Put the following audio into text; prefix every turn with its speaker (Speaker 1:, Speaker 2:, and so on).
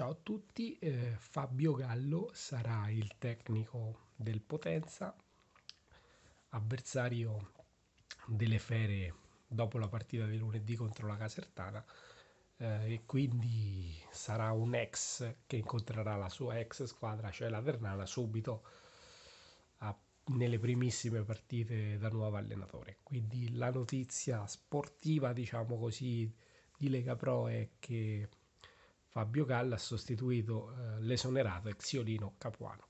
Speaker 1: Ciao a tutti, eh, Fabio Gallo sarà il tecnico del Potenza, avversario delle Fere dopo la partita di lunedì contro la Casertana eh, e quindi sarà un ex che incontrerà la sua ex squadra, cioè la Ternana, subito a, nelle primissime partite da nuovo allenatore. Quindi la notizia sportiva, diciamo così, di Lega Pro è che Fabio Galla ha sostituito eh, l'esonerato ex Iolino Capuano.